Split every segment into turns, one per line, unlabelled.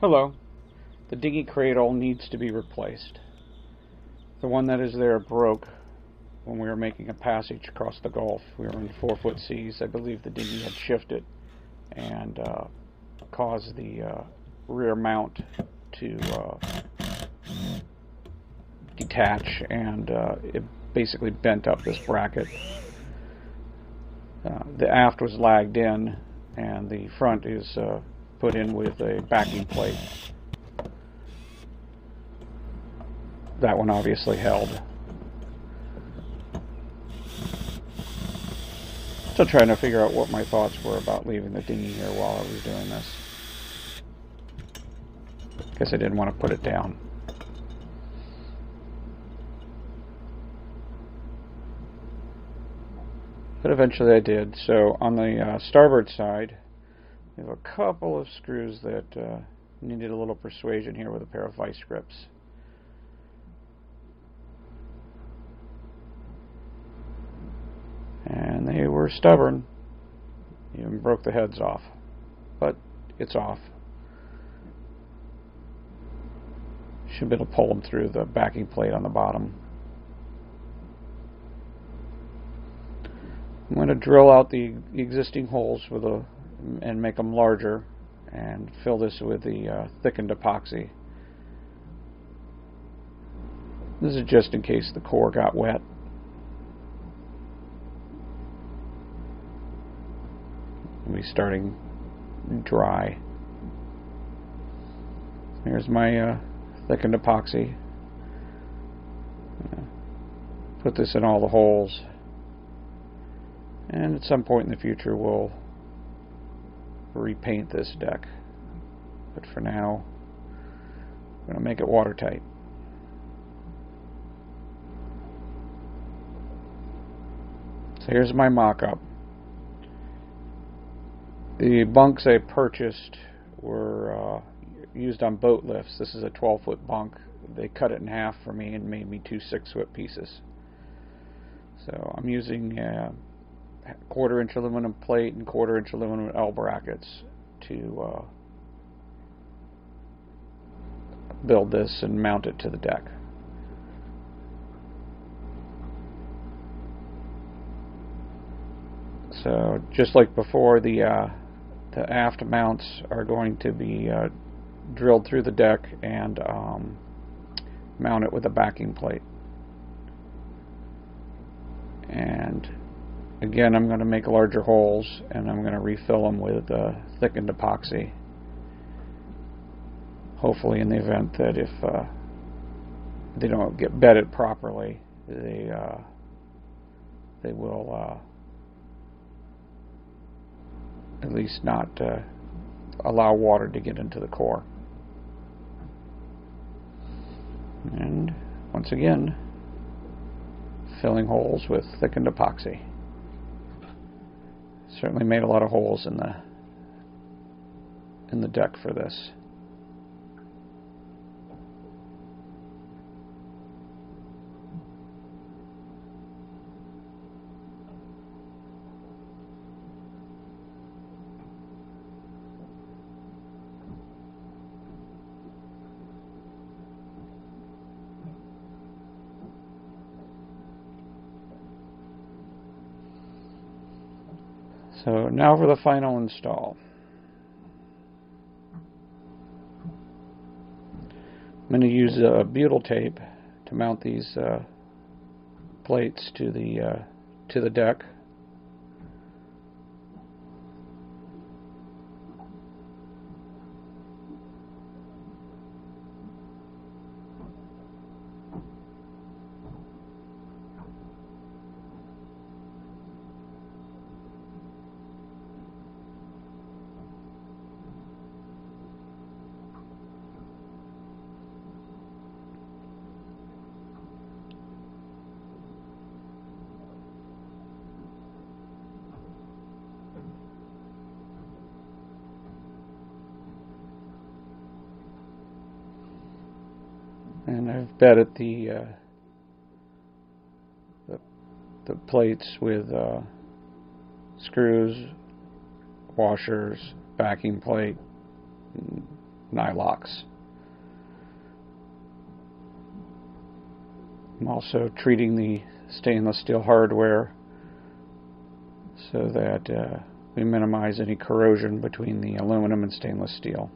Hello. The dinghy cradle needs to be replaced. The one that is there broke when we were making a passage across the Gulf. We were in four foot seas. I believe the dinghy had shifted and uh, caused the uh, rear mount to uh, detach and uh, it basically bent up this bracket. Uh, the aft was lagged in and the front is uh, put in with a backing plate. That one obviously held. Still trying to figure out what my thoughts were about leaving the dinghy here while I was doing this. Guess I didn't want to put it down. But eventually I did. So on the uh, starboard side, we have a couple of screws that uh, needed a little persuasion here with a pair of vice grips. And they were stubborn. Even broke the heads off. But it's off. Should be able to pull them through the backing plate on the bottom. I'm going to drill out the existing holes with a and make them larger and fill this with the uh, thickened epoxy. This is just in case the core got wet. It'll be starting dry. Here's my uh, thickened epoxy. Put this in all the holes and at some point in the future we'll repaint this deck. But for now I'm going to make it watertight. So here's my mock-up. The bunks I purchased were uh, used on boat lifts. This is a 12 foot bunk. They cut it in half for me and made me two 6 foot pieces. So I'm using uh, quarter inch aluminum plate and quarter inch aluminum L brackets to uh, build this and mount it to the deck. So just like before, the uh, the aft mounts are going to be uh, drilled through the deck and um, mount it with a backing plate. And Again, I'm going to make larger holes and I'm going to refill them with uh, thickened epoxy. Hopefully in the event that if uh, they don't get bedded properly, they uh, they will uh, at least not uh, allow water to get into the core. And once again, filling holes with thickened epoxy certainly made a lot of holes in the in the deck for this. So now for the final install. I'm going to use uh, butyl tape to mount these uh, plates to the uh, to the deck. And I've bedded the uh, the, the plates with uh, screws, washers, backing plate, nylocks. I'm also treating the stainless steel hardware so that uh, we minimize any corrosion between the aluminum and stainless steel.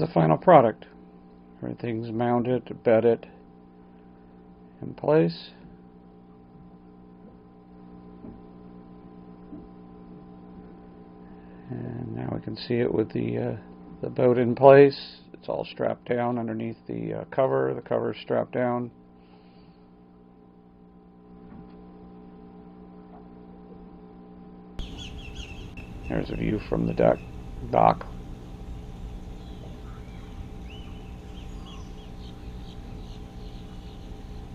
The final product. Everything's mounted, bedded in place. And now we can see it with the uh, the boat in place. It's all strapped down underneath the uh, cover. The cover is strapped down. There's a view from the deck dock.